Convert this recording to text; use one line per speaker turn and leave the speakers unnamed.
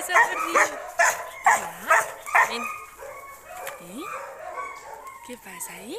pasa por Dios? Ah, ven. ¿Eh? ¿Qué pasa ahí?